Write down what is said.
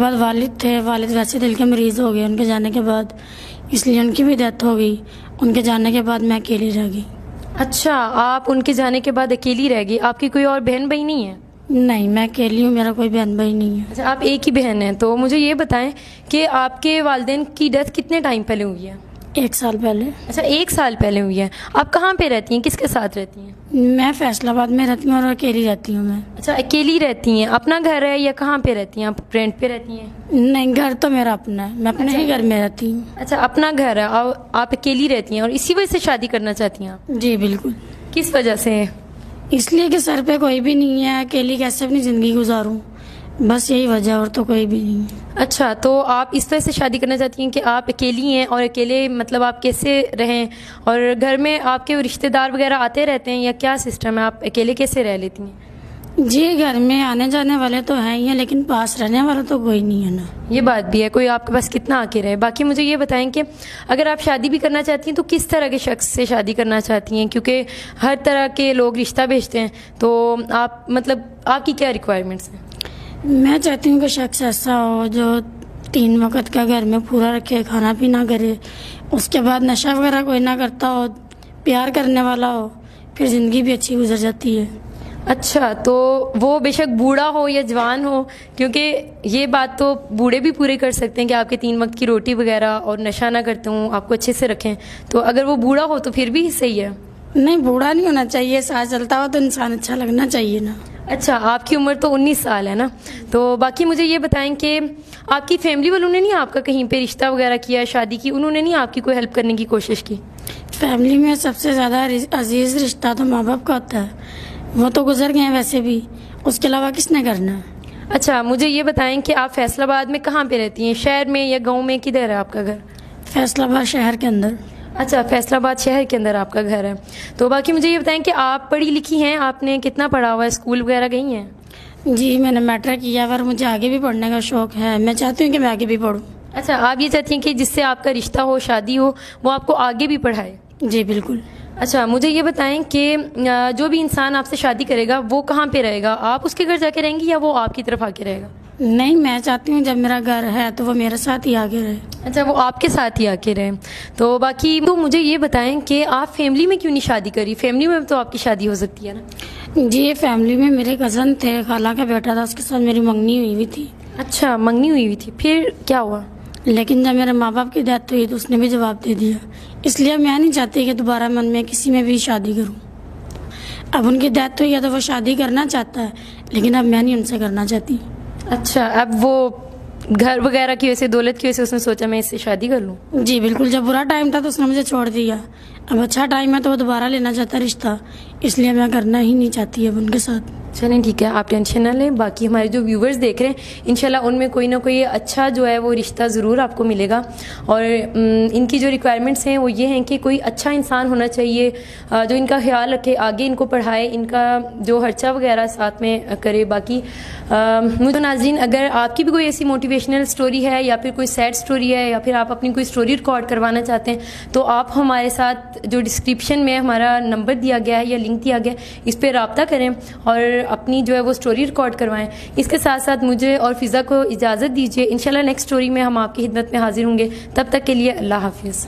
बाद वालिद थे वालिद वैसे दिल के मरीज़ हो गए उनके जाने के बाद इसलिए उनकी भी डेथ हो गई। उनके जाने के बाद मैं अकेली रह गई। अच्छा आप उनके जाने के बाद अकेली रह गई? आपकी कोई और बहन भाई नहीं है? नहीं मैं अकेली हूँ मेरा कोई बहन भाई नहीं है। अच्छा आप एक ही बहन है तो मुझे ये बताएँ कि आपके वालदेन की डेथ कितने टाइम पहले हुई है? एक साल पहले। अच्छा एक साल पहले हुई है। आप कहाँ पे रहती हैं? किसके साथ रहती हैं? मैं फैसलाबाद में रहती हूँ और अकेली रहती हूँ मैं। अच्छा अकेली रहती हैं। अपना घर है या कहाँ पे रहती हैं? आप रेंट पे रहती हैं? नहीं घर तो मेरा अपना है। मैं अपने अच्छा, ही घर में रहती हूँ। अच्छा अपना घर है और आप अकेली रहती हैं और इसी वजह से शादी करना चाहती हैं आप? जी बिल्कुल। किस वजह से? इसलिए कि सर पे कोई भी नहीं है अकेली कैसे अपनी ज़िंदगी गुजारूँ? बस यही वजह और तो कोई भी नहीं। अच्छा तो आप इस तरह से शादी करना चाहती हैं कि आप अकेली हैं और अकेले मतलब आप कैसे रहें? और घर में आपके रिश्तेदार वगैरह आते रहते हैं या क्या सिस्टम है? आप अकेले कैसे रह लेती हैं? जी घर में आने जाने वाले तो हैं ही हैं लेकिन पास रहने वाला तो कोई नहीं है ना। ये बात भी है कोई आपके पास कितना आके रहे? बाकी मुझे ये बताएँ कि अगर आप शादी भी करना चाहती हैं तो किस तरह के शख्स से शादी करना चाहती हैं? क्योंकि हर तरह के लोग रिश्ता भेजते हैं तो आप मतलब आपकी क्या रिक्वायरमेंट्स हैं? मैं चाहती हूँ कि शख्स ऐसा हो जो तीन वक्त का घर में पूरा रखे खाना पीना करे उसके बाद नशा वगैरह कोई ना करता हो प्यार करने वाला हो फिर ज़िंदगी भी अच्छी गुजर जाती है। अच्छा तो वो बेशक बूढ़ा हो या जवान हो क्योंकि ये बात तो बूढ़े भी पूरे कर सकते हैं कि आपके तीन वक्त की रोटी वगैरह और नशा ना करते हूँ आपको अच्छे से रखें। तो अगर वो बूढ़ा हो तो फिर भी सही है? नहीं बूढ़ा नहीं होना चाहिए साथ चलता हो तो इंसान अच्छा लगना चाहिए ना। अच्छा आपकी उम्र तो 19 साल है ना? तो बाकी मुझे ये बताएँ कि आपकी फैमिली वालों ने नहीं आपका कहीं पे रिश्ता वगैरह किया शादी की? उन्होंने नहीं आपकी कोई हेल्प करने की कोशिश की? फैमिली में सबसे ज़्यादा अज़ीज़ रिश्ता तो माँ बाप का होता है। वो तो गुजर गए हैं वैसे भी। उसके अलावा किसने करना? है अच्छा मुझे ये बताएँ कि आप फैसलाबाद में कहाँ पे रहती हैं? शहर में या गाँव में? किधर है आपका घर? फैसलाबाद शहर के अंदर। अच्छा फैसलाबाद शहर के अंदर आपका घर है। तो बाकी मुझे ये बताएँ कि आप पढ़ी लिखी हैं? आपने कितना पढ़ा हुआ है? स्कूल वगैरह गई हैं? जी मैंने मैट्रिक किया पर मुझे आगे भी पढ़ने का शौक है। मैं चाहती हूँ कि मैं आगे भी पढ़ूँ। अच्छा आप ये चाहती हैं कि जिससे आपका रिश्ता हो शादी हो वो आपको आगे भी पढ़ाए? जी बिल्कुल। अच्छा मुझे ये बताएँ कि जो भी इंसान आपसे शादी करेगा वो कहाँ पे रहेगा? आप उसके घर जाके रहेंगी या वो आपकी तरफ़ आके रहेगा? नहीं मैं चाहती हूँ जब मेरा घर है तो वो मेरे साथ ही आके रहे। अच्छा वो आपके साथ ही आके रहे। तो बाकी तो मुझे ये बताएँ कि आप फैमिली में क्यों नहीं शादी करी? फैमिली में तो आपकी शादी हो सकती है ना? जी फैमिली में मेरे कज़न थे खाला का बेटा था उसके साथ मेरी मंगनी हुई हुई थी। अच्छा मंगनी हुई हुई थी। फिर क्या हुआ? लेकिन जब मेरे माँ बाप की डेथ हुई तो उसने भी जवाब दे दिया। इसलिए मैं नहीं चाहती कि दोबारा मन में किसी में भी शादी करूँ। अब उनकी डेथ हुई है तो वो शादी करना चाहता है लेकिन अब मैं नहीं उनसे करना चाहती। अच्छा अब वो घर वगैरह की वजह से, दौलत की वजह से उसने सोचा, मैं इससे शादी कर लूँ? जी, बिल्कुल। जब बुरा टाइम था तो उसने मुझे छोड़ दिया। अब अच्छा टाइम है तो वो दोबारा लेना चाहता रिश्ता। इसलिए मैं करना ही नहीं चाहती अब उनके साथ। चलें, ठीक है, आप टेंशन ना लें। बाकी हमारे जो व्यूवर्स देख रहे हैं इनशाला उनमें कोई ना कोई अच्छा जो है, वो रिश्ता ज़रूर आपको मिलेगा। और इनकी जो रिक्वायरमेंट्स हैं, वो ये हैं कि कोई अच्छा इंसान होना चाहिए जो इनका ख्याल रखे, आगे इनको पढ़ाए, इनका जो खर्चा वगैरह साथ में करे। बाकी मुझे नाजरीन, अगर आपकी भी कोई ऐसी मोटिवेशनल स्टोरी है, या फिर कोई सैड स्टोरी है, या फिर आप अपनी कोई स्टोरी रिकॉर्ड करवाना चाहते हैं तो आप हमारे साथ जो डिस्क्रिप्शन में हमारा नंबर दिया गया है, या लिंक दिया गया है, इस पर रबता करें। और अपनी जो है वो स्टोरी रिकॉर्ड करवाएँ। इसके साथ साथ मुझे और फ़िज़ा को इजाज़त दीजिए। इंशाल्लाह नेक्स्ट स्टोरी में हम आपकी हिदमत में हाजिर होंगे। तब तक के लिए अल्लाह हाफिज़।